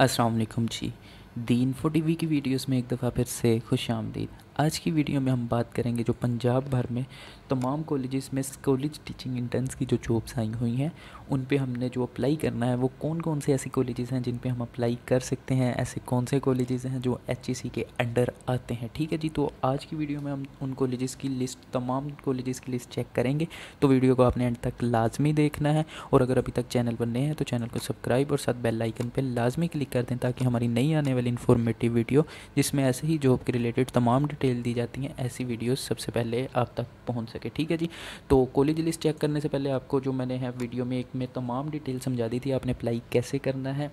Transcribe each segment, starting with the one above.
अस्सलाम जी। दीन फो टी की वीडियोस में एक दफ़ा फिर से खुश आमदीद। आज की वीडियो में हम बात करेंगे जो पंजाब भर में तमाम कॉलेजेस में कॉलेज टीचिंग इंटर्न्स की जो जॉब्स आई हुई हैं, उन पे हमने जो अप्लाई करना है, वो कौन कौन से ऐसे कॉलेजेस हैं जिन पे हम अप्लाई कर सकते हैं, ऐसे कौन से कॉलेजेस हैं जो एच के अंडर आते हैं, ठीक है जी? तो आज की वीडियो में हम उन कॉलेजेस की लिस्ट तमाम कॉलेजेस की लिस्ट चेक करेंगे। तो वीडियो को आपने एंड तक लाजमी देखना है और अगर अभी तक चैनल पर नए हैं तो चैनल को सब्सक्राइब और साथ बेल आइकन पर लाजमी क्लिक कर दें ताकि हमारी नई आने वाली इन्फॉर्मेटिव वीडियो जिसमें ऐसे ही जॉब के रिलेटेड तमाम डिटेल दी जाती हैं, ऐसी वीडियोस सबसे पहले आप तक पहुँच सके, ठीक है जी? तो कॉलेज लिस्ट चेक करने से पहले आपको जो मैंने है वीडियो में एक में तमाम डिटेल समझा दी थी, आपने अप्लाई कैसे करना है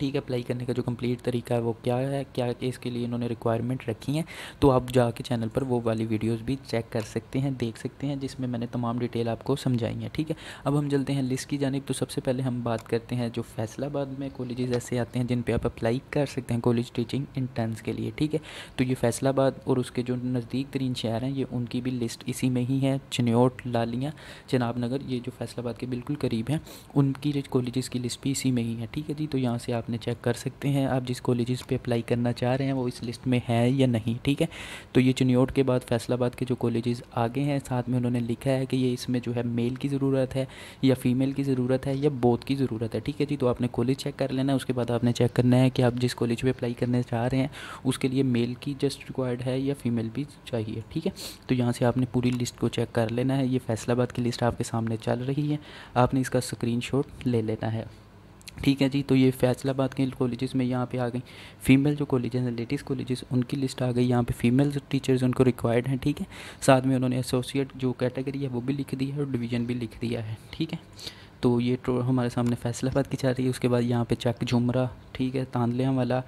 ठीक है अप्लाई करने का जो कंप्लीट तरीका है वो क्या है, क्या इसके लिए इन्होंने रिक्वायरमेंट रखी हैं तो आप जाके चैनल पर वो वाली वीडियोज़ भी चेक कर सकते हैं, देख सकते हैं, जिसमें मैंने तमाम डिटेल आपको समझाई है, ठीक है? अब हम चलते हैं लिस्ट की जानब तो सबसे पहले हम बात करते हैं जो फैसलाबाद में कॉलेजेस ऐसे आते हैं जिन पर आप अप्लाई कर सकते हैं कॉलेज टीचिंग इंटर्न्स के लिए, ठीक है? तो ये फैसलाबाद और उसके जो नज़दीक तरीन शहर हैं, ये उनकी भी लिस्ट इसी में ही है, चनियोट, लालियाँ, चनाब नगर, ये जो फैसलाबाद के बिल्कुल करीब हैं, उनकी कॉलेज़ की लिस्ट भी इसी में ही है, ठीक है जी? तो यहाँ से आप आपने चेक कर सकते हैं। आप जिस कॉलेज़ पे अप्लाई करना चाह रहे हैं, वो इस लिस्ट में है या नहीं, ठीक है? तो ये चुनियोट के बाद, फैसलाबाद के जो कॉलेज़ आगे हैं, साथ में उन्होंने लिखा है कि ये इसमें जो है मेल की ज़रूरत है या फ़ीमेल की ज़रूरत है या बोथ की ज़रूरत है, ठीक है जी? तो आपने कॉलेज चेक कर लेना है, उसके बाद आपने चेक करना है कि आप जिस कॉलेज पर अप्लाई करने चाह रहे हैं, उसके लिए मेल की जस्ट रिक्वायर्ड है या फीमेल भी चाहिए, ठीक है? तो यहाँ से आपने पूरी लिस्ट को चेक कर लेना है। ये फैसलाबाद की लिस्ट आपके सामने चल रही है। आपने इसका स्क्रीन ले लेना है। ठीक है जी तो ये फैसलाबाद के कॉलेजेस में यहाँ पे आ गई। फीमेल जो कॉलेजेस हैं लेडीज़ कॉलेजेस उनकी लिस्ट आ गई। यहाँ पे फीमेल टीचर्स उनको रिक्वायर्ड हैं, ठीक है। साथ में उन्होंने एसोसिएट जो कैटेगरी है, वो भी लिख दी है और डिवीज़न भी लिख दिया है, ठीक है। तो ये हमारे सामने फैसलाबाद की जा रही है, उसके बाद यहाँ पे चक झुमरा, ठीक है तानलियाँ वाला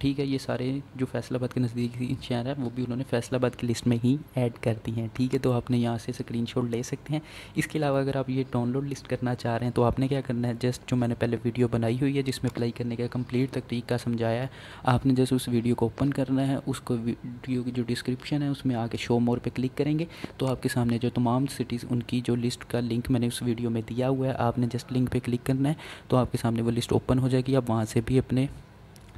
ठीक है, ये सारे जो फैसलाबाद के नज़दीकी शहर है, वो भी उन्होंने फैसलाबाद की लिस्ट में ही ऐड कर दी हैं। ठीक है तो आपने यहाँ से स्क्रीनशॉट ले सकते हैं। इसके अलावा अगर आप ये डाउनलोड लिस्ट करना चाह रहे हैं तो आपने क्या करना है, जस्ट जो मैंने पहले वीडियो बनाई हुई है, जिसमें अप्लाई करने का कंप्लीट तरीका समझाया है, आपने जस्ट उस वीडियो को ओपन करना है, उसको वीडियो की जो डिस्क्रिप्शन है, उसमें आके शो मोर पर क्लिक करेंगे तो आपके सामने जो तमाम सिटीज़ उनकी जो लिस्ट का लिंक मैंने उस वीडियो में दिया हुआ है, आपने जस्ट लिंक पर क्लिक करना है तो आपके सामने वो लिस्ट ओपन हो जाएगी, आप वहाँ से भी अपने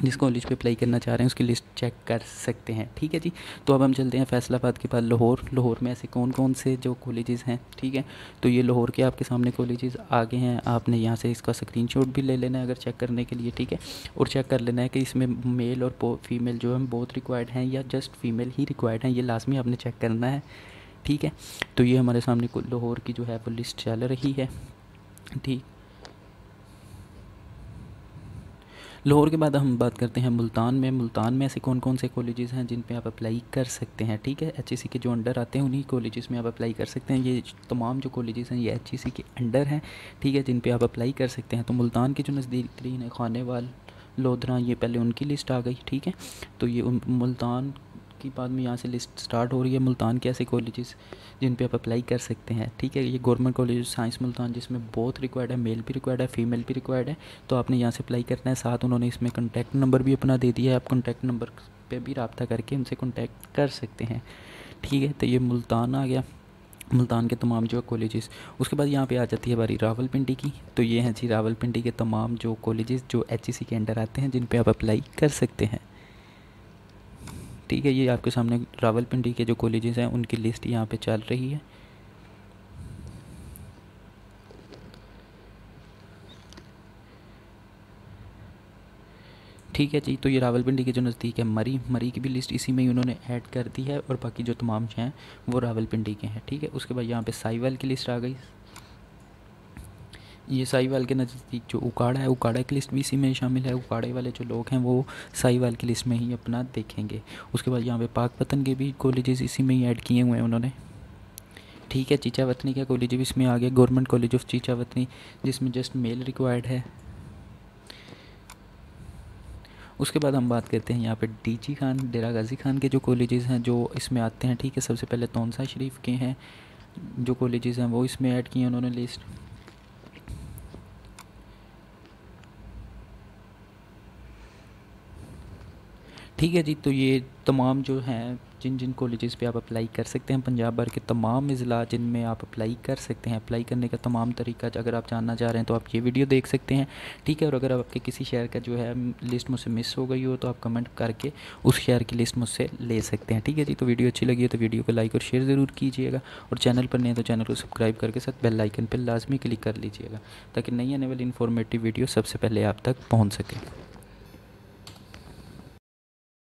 जिस कॉलेज पे अप्लाई करना चाह रहे हैं, उसकी लिस्ट चेक कर सकते हैं। ठीक है जी? तो अब हम चलते हैं फैसलाबाद के बाद लाहौर। लाहौर में ऐसे कौन कौन से जो कॉलेजेस हैं, ठीक है? तो ये लाहौर के आपके सामने कॉलेजेस आगे हैं। आपने यहाँ से इसका स्क्रीनशॉट भी ले लेना है अगर चेक करने के लिए, ठीक है? और चेक कर लेना है कि इसमें मेल और फीमेल जो है बहुत रिक्वायर्ड हैं या जस्ट फीमेल ही रिक्वायर्ड हैं, ये लाजमी आपने चेक करना है। ठीक है? तो ये हमारे सामने लाहौर की जो है वो लिस्ट चल रही है। ठीक? लाहौर के बाद हम बात करते हैं मुल्तान में। मुल्तान में ऐसे कौन कौन से कॉलेजेस हैं जिन पे आप अप्लाई कर सकते हैं, ठीक है? एच के जो अंडर आते हैं, उन्हीं कॉलेजेस में आप अप्लाई कर सकते हैं। ये तमाम जो कॉलेजेस हैं, ये एच के अंडर हैं, ठीक है? जिन पर आप अप्लाई कर सकते हैं। तो मुल्तान के जो नज़दीक तरीन है खाने वाल लोधरा, ये पहले उनकी लिस्ट आ गई, ठीक है? तो ये मुल्तान की बाद में यहाँ से लिस्ट स्टार्ट हो रही है, मुल्तान के ऐसे कॉलेजेस जिन पे आप अप्लाई कर सकते हैं, ठीक है? ये गवर्नमेंट कॉलेज साइंस मुल्तान, जिसमें बहुत रिक्वायर्ड है मेल भी रिक्वायर्ड है फीमेल भी रिक्वायर्ड है तो आपने यहाँ से अप्लाई करना है। साथ उन्होंने इसमें कॉन्टैक्ट नंबर भी अपना दे दिया है। आप कॉन्टैक्ट नंबर पर भी रबता करके उनसे कॉन्टैक्ट कर सकते हैं, ठीक है? तो ये मुल्तान आ गया, मुल्तान के तमाम जो कॉलेजेस उसके बाद यहाँ पे आ जाती है हमारी रावलपिंडी की। तो ये हैं जी, रावलपिंडी के तमाम जो कॉलेजेस जो एचईसी के अंडर आते हैं, जिन पे आप अप्लाई कर सकते हैं। ठीक है, ये आपके सामने रावलपिंडी के जो कॉलेजेस हैं, उनकी लिस्ट यहाँ पे चल रही है। ठीक है जी तो ये रावलपिंडी के जो नज़दीक है, मरी मरी की भी लिस्ट इसी में उन्होंने ऐड कर दी है, और बाकी जो तमाम हैं, वो रावलपिंडी के हैं। ठीक है, उसके बाद यहाँ पे साइवल की लिस्ट आ गई। ये साहिवाल के नज़दीक जो उकाड़ा है, उकाड़ा की लिस्ट भी इसी में शामिल है। उकाड़े वाले जो लोग हैं, वो साहिवाल की लिस्ट में ही अपना देखेंगे। उसके बाद यहाँ पे पाकपतन के भी कॉलेजेस इसी में ही ऐड किए हुए हैं उन्होंने। ठीक है चीचा वतनी का कॉलेज भी इसमें आ गया government college of Chichawatni जिसमें जस्ट मेल रिक्वायर्ड है। उसके बाद हम बात करते हैं यहाँ पे डी खान डेरा गाजी खान के जो कॉलेजेस हैं, जो इसमें आते हैं। ठीक है, सबसे पहले तोनसा शरीफ के हैं, जो कॉलेजेस हैं, वो इसमें ऐड किए हैं उन्होंने लिस्ट ठीक है जी तो ये तमाम जो हैं, जिन जिन कॉलेजेस पे आप अप्लाई कर सकते हैं, पंजाब भर के तमाम अज़ला जिनमें आप अप्लाई कर सकते हैं अप्लाई करने का तमाम तरीका अगर आप जानना चाह रहे हैं तो आप ये वीडियो देख सकते हैं। ठीक है, और अगर आपके किसी शहर का जो है लिस्ट मुझसे मिस हो गई हो तो आप कमेंट करके उस शहर की लिस्ट मुझसे ले सकते हैं। ठीक है जी तो वीडियो अच्छी लगी है तो वीडियो को लाइक और शेयर ज़रूर कीजिएगा, और चैनल पर नहीं तो चैनल को सब्सक्राइब करके साथ बेल आइकन पर लाजमी क्लिक कर लीजिएगा, ताकि नई आने वाली इन्फॉर्मेटिव वीडियो सबसे पहले आप तक पहुँच सके।